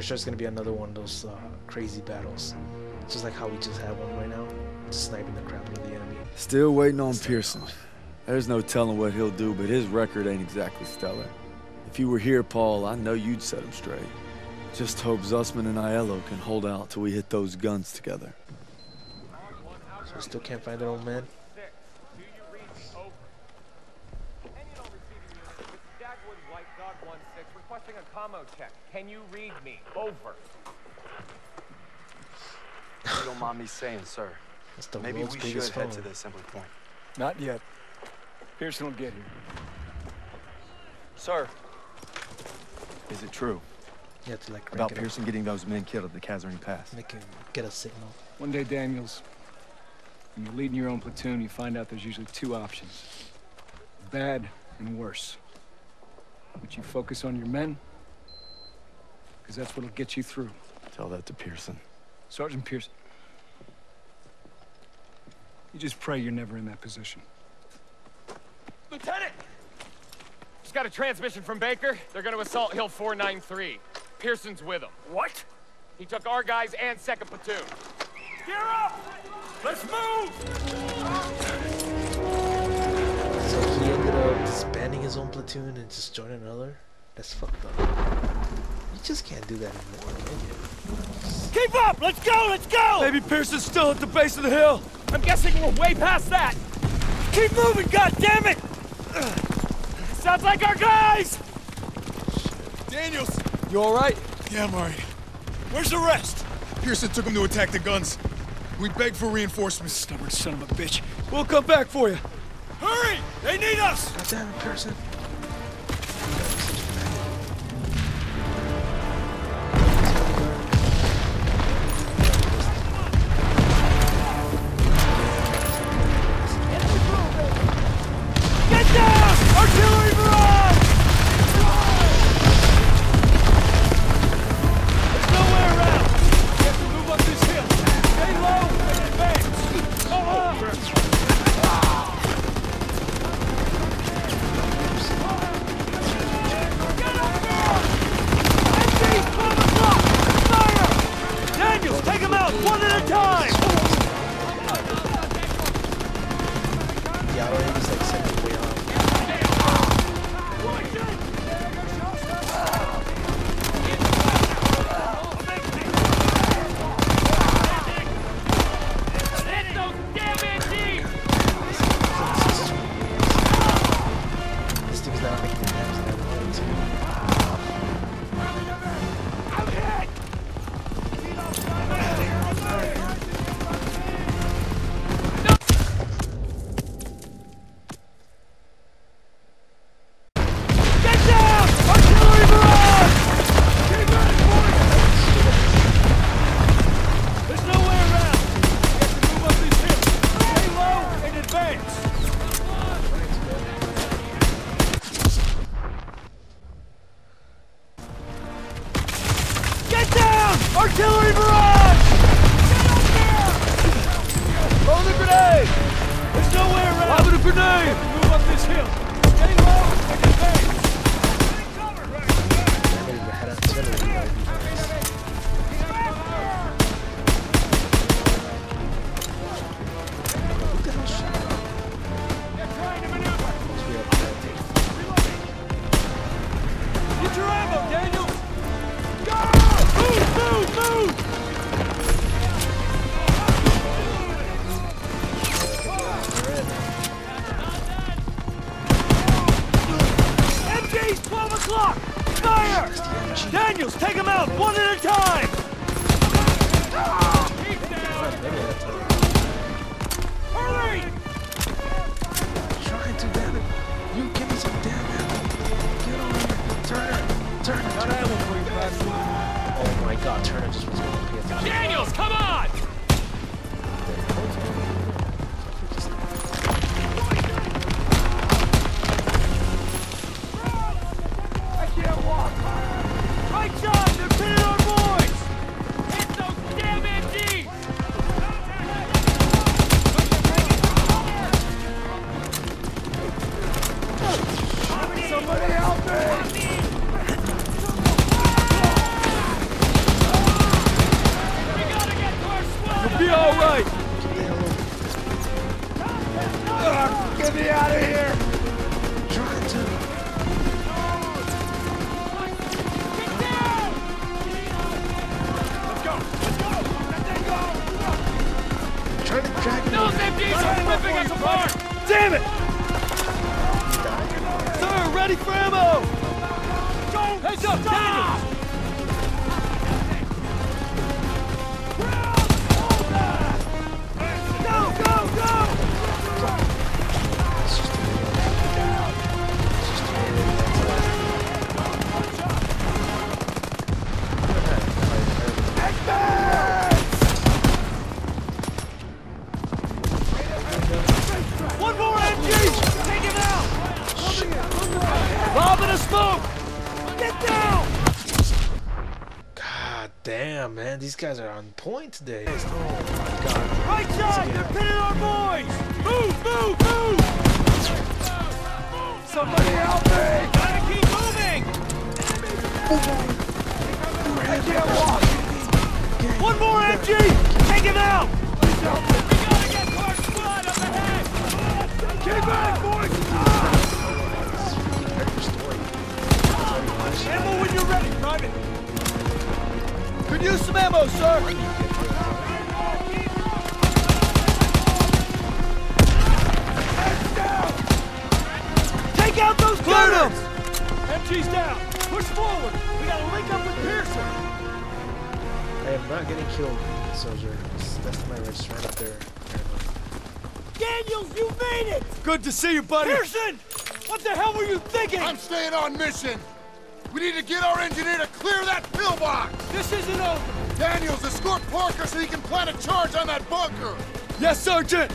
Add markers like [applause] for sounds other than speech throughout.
For sure, it's gonna be another one of those uh, crazy battles, just like how we just had one right now, just sniping the crap out of the enemy. Still waiting on Pierson. There's no telling what he'll do, but his record ain't exactly stellar. If you were here, Paul, I know you'd set him straight. Just hope Zussman and Aiello can hold out till we hit those guns together. So still can't find an old man. Do you read me? Over. Kenyon receiving you. This is Dagwood White Dog 16 requesting a commo check. Can you read me? Over. If you don't mind me saying, sir, That's the maybe world's we should biggest head to the assembly point. Not yet. Pierson will get here. Sir! Is it true You have to like about rank it up, Pierson getting those men killed at the Kasserine Pass? make him get a signal. One day, Daniels, when you're leading your own platoon, you find out there's usually two options. Bad and worse. Would you focus on your men, because that's what'll get you through. Tell that to Pierson. Sergeant Pierson. You just pray you're never in that position. Lieutenant! Just got a transmission from Baker. They're gonna assault Hill 493. Pierson's with them. What? He took our guys and second platoon. Gear up! Let's move! So he ended up disbanding his own platoon and just joining another? That's fucked up. You just can't do that anymore, can you? Keep up! Let's go! Let's go! Maybe Pierson's still at the base of the hill. I'm guessing we're way past that. Keep moving, goddammit! Sounds like our guys! Daniels! You all right? Yeah, I'm alright. Where's the rest? Pierson took him to attack the guns. We begged for reinforcements. Stubborn son of a bitch. We'll come back for you. Hurry! They need us! God damn it, Pierson. Lob a grenade! Move up this hill. Somebody help me! We'll be alright! Get me out of here! Go! Heads up, Daniels! These guys are on point today. Oh my god. Right side! They're pinning our boys! Move, move, move! Somebody help me! Gotta keep moving! I can't walk! One more MG! Take him out! We gotta get to our squad up ahead! Get back, boys! Ammo when you're ready, Private! Could use some ammo, sir! Take out those gunners! MG's down! Push forward! We gotta link up with Pierson! I am not getting killed, soldier. That's my register right up there. Daniels, you made it! Good to see you, buddy! Pierson! What the hell were you thinking? I'm staying on mission. We need to get our engineer to clear that pillbox. This isn't over! Daniels, escort Parker so he can plant a charge on that bunker. Yes, Sergeant!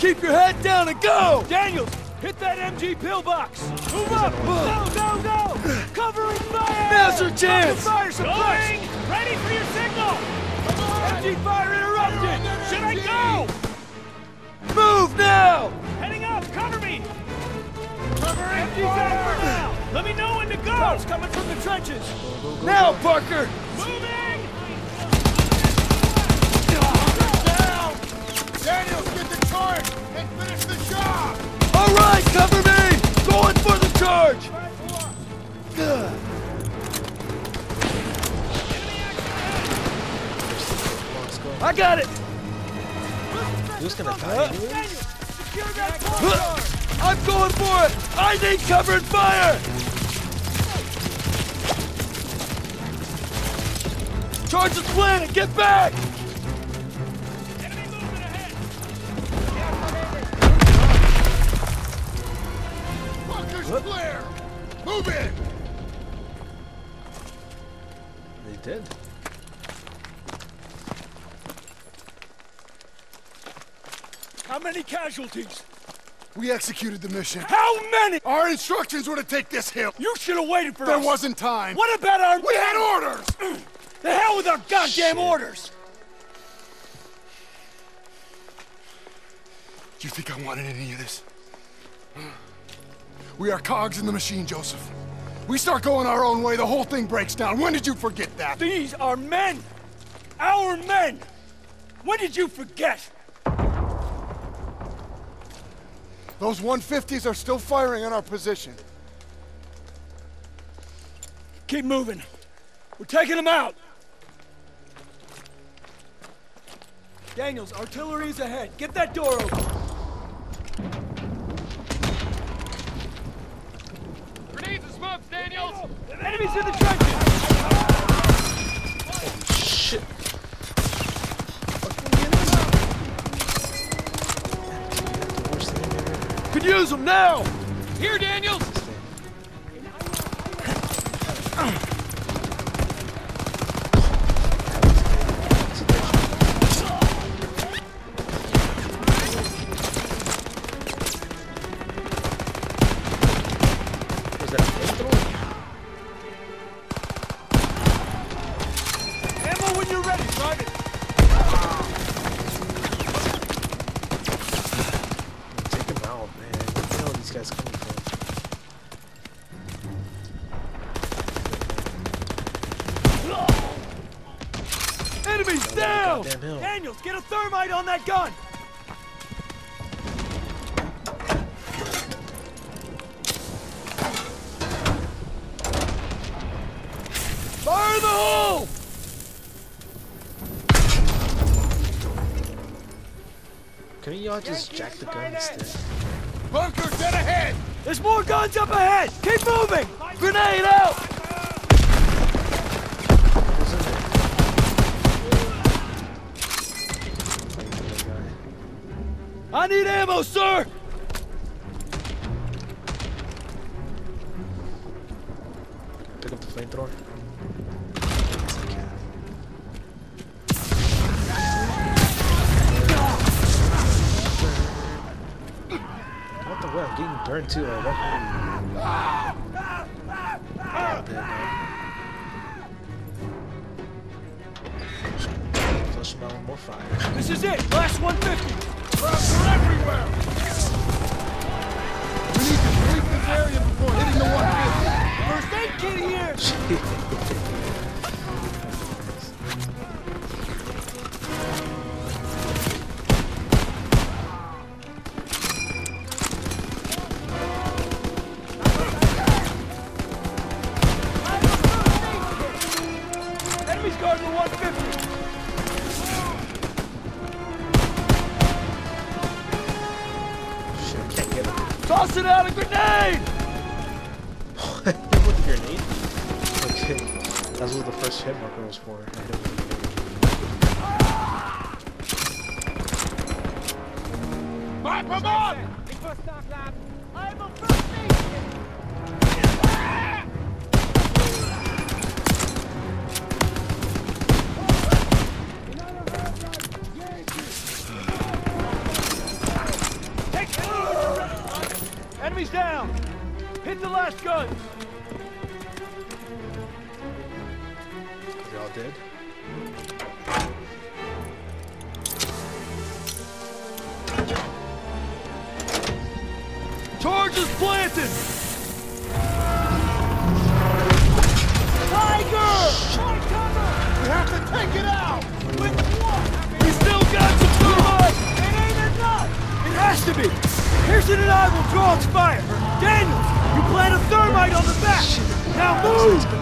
Keep your head down and go! Daniels, hit that MG pillbox! Move up! Go, go, go! Covering fire! Now's your chance! Fire suppressed! Ready for your signal! MG fire interrupted! Should I go? Move now! Heading up! Cover me! Covering MG's fire! now! Let me know when! It's coming from the trenches! Now, Parker! Moving! Down! Daniels, get the charge and finish the job. All right, cover me! Going for the charge! Good. Come on, let's go. I got it! Who's gonna die anyway? I'm going for it! I need cover and fire! Charge is planted! Get back! Bunker's clear. Move in. They did. How many casualties? We executed the mission. How many? Our instructions were to take this hill. You should have waited for There us. There wasn't time. What about our... We had orders. [clears throat] The hell with our goddamn orders! Do you think I wanted any of this? We are cogs in the machine, Joseph. We start going our own way, the whole thing breaks down. When did you forget that? These are men! Our men! When did you forget? Those 150s are still firing on our position. Keep moving. We're taking them out. Daniels, artillery's ahead. Get that door open. Grenades and smokes, Daniels! Enemies in the trenches! Shit. The worst thing ever. Could use them now! Here, Daniels! go! Daniels, get a thermite on that gun! Fire the hole! Can y'all just jack the gun instead? Bunkers dead ahead! There's more guns up ahead! Keep moving! Grenade out! I need ammo, sir! Pick up the flamethrower. What the way? I'm getting burned too. Or what? Oh, dead now. Flush him out with more fire. This is it! Last 150! Traps are everywhere! We need to sweep this area before hitting the 150. First aid kit here! [laughs] grenade. Pipe 'em up! Enemies down! Hit the last gun! They all dead? Charges planted! Tiger! We have to take it out! We still got some thermite! It ain't enough! It has to be! Pierson and I will draw its fire! Daniels, you plant a thermite on the back! Now move!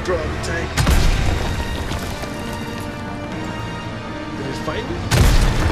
The tank. Did it fight me?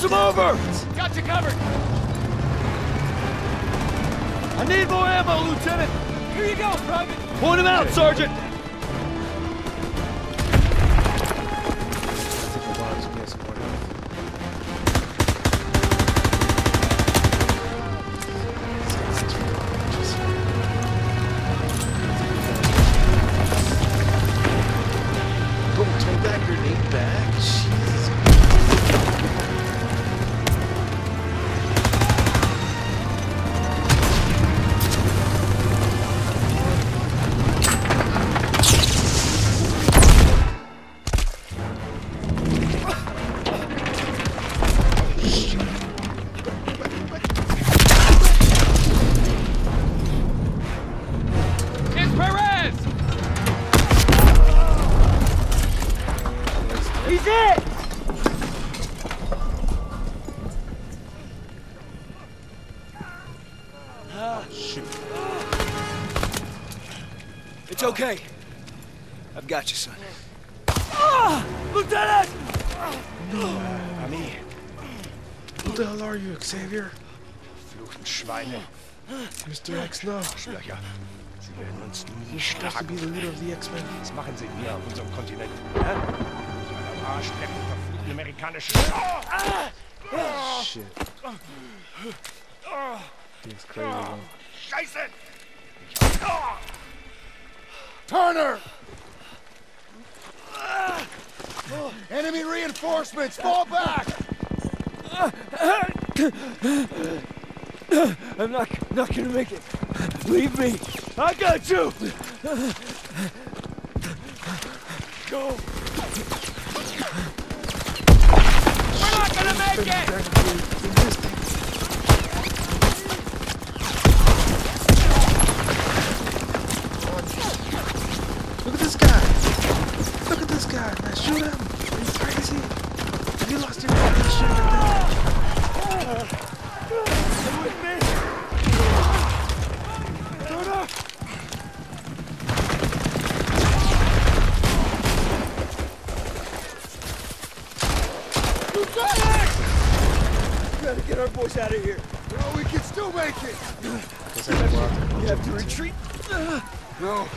Toss him over! Got you covered! I need more ammo, Lieutenant! Here you go, Private! Point him out, Sergeant! Take the bombs and get some more health. Bro, take that grenade back. Jesus. It's okay. I've got you, son. Ah, Lieutenant! Ami, Who the hell are you, Xavier? fluchen Schweine. Mr. X, no. Arschlöcher. Sie werden uns nie You're supposed to be the leader of the X-Men. Was machen sie hier auf unserem Kontinent? Hä? Mit einer Arschlecken verfluchten amerikanischen... Ah! Shit. He's crazy, man. Scheiße! Turner! Enemy reinforcements! Fall back! I'm not, not gonna make it. Leave me. I got you. Go. We're not gonna make it! Look at this guy! Look at this guy, man! Shoot him! He's crazy! Have you lost your mind? Shoot him like that! Gotta get our boys out of here. No, we can still make it! Guess I can go out there. You have to retreat. Uh-huh. No,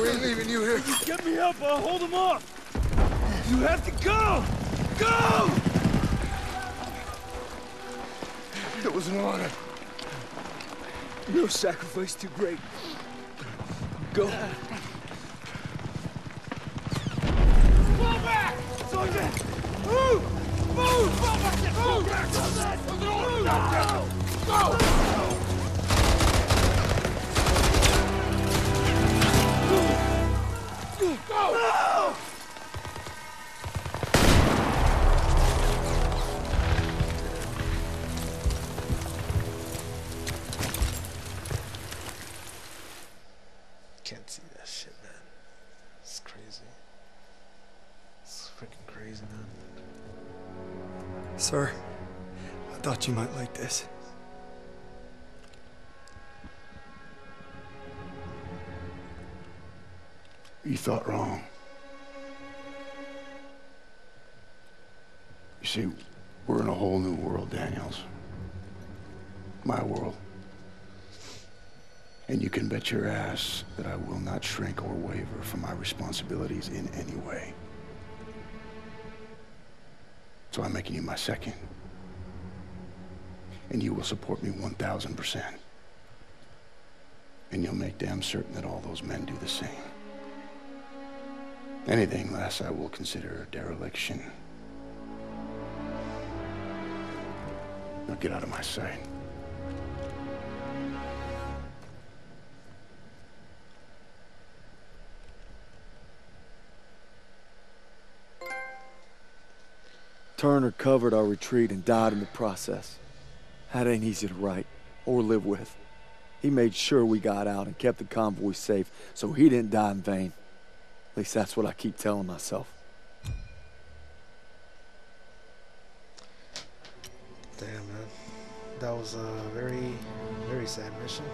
we ain't leaving you here. Get me up. I'll hold them off. You have to go. Go. It was an honor. No sacrifice too great. Go. Pull back! Sergeant. Move. Move. Pull back! Move back! Move! Go! Can't You thought wrong. You see, we're in a whole new world, Daniels. My world. And you can bet your ass that I will not shrink or waver from my responsibilities in any way. So I'm making you my second. And you will support me 1,000%. And you'll make damn certain that all those men do the same. Anything less I will consider a dereliction. Now get out of my sight. Turner covered our retreat and died in the process. That ain't easy to write or live with. He made sure we got out and kept the convoy safe so he didn't die in vain. At least that's what I keep telling myself. Damn, man. That was a very, very sad mission.